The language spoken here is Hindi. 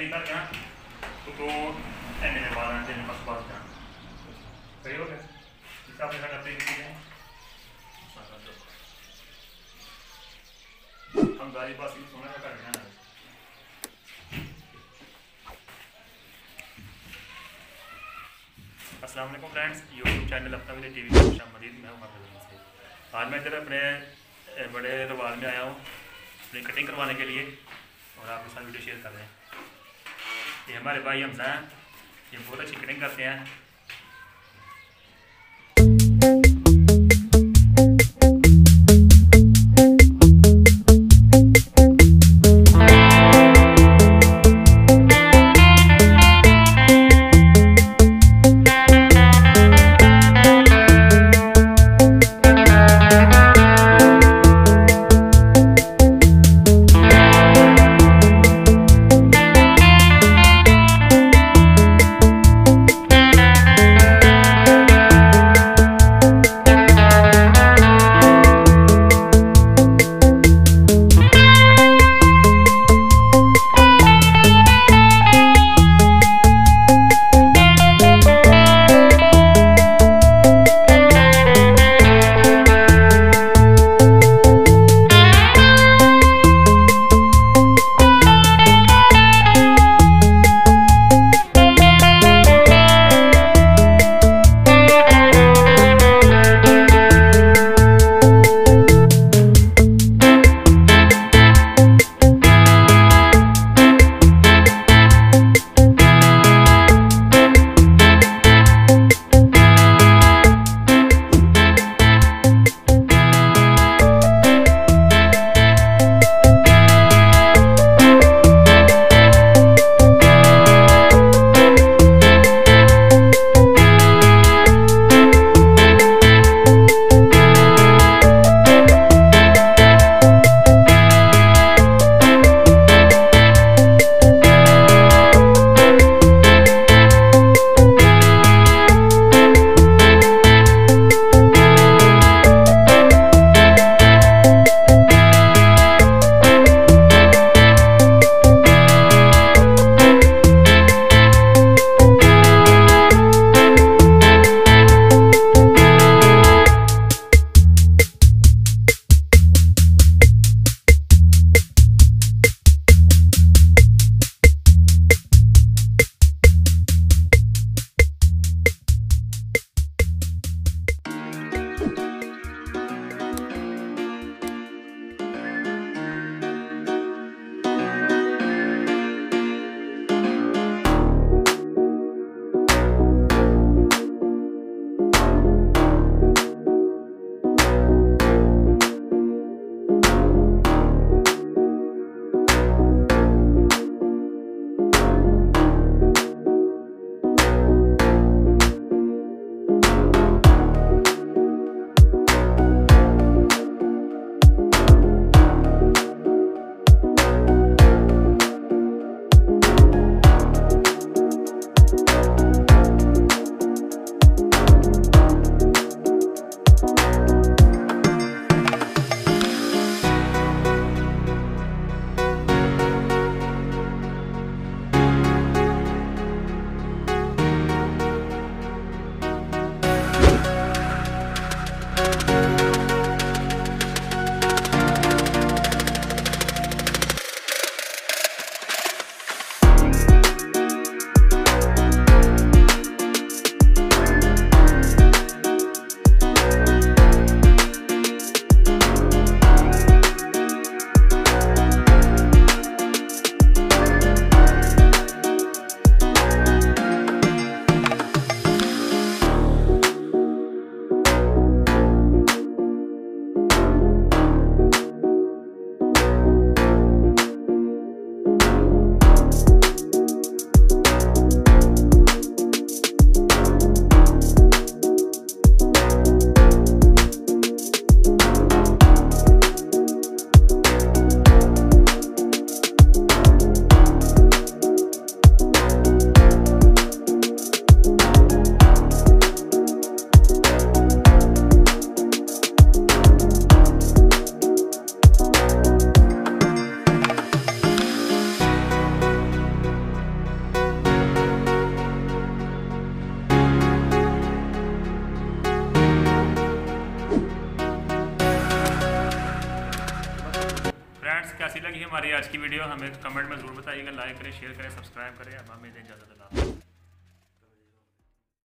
Primarnya untuk MNE baran jadi mas basnya. Kayo kan? Kita bisa ngerti ini. हम गाड़ी पास यूज़ होने का ध्यान है असलम फ्रेंड्स यूट्यूब चैनल अपना मेरे टी वी मजीद मैं हूँ से आज मैं इधर अपने बड़े रवाल में आया हूँ अपनी कटिंग करवाने के लिए और आपके साथ वीडियो शेयर कर रहे हैं ये हमारे भाई हमजा हैं ये बहुत अच्छी कटिंग करते हैं कैसी लगी हमारी आज की वीडियो हमें कमेंट में ज़रूर बताइएगा लाइक करें शेयर करें सब्सक्राइब करें अब हमें इजाज़त।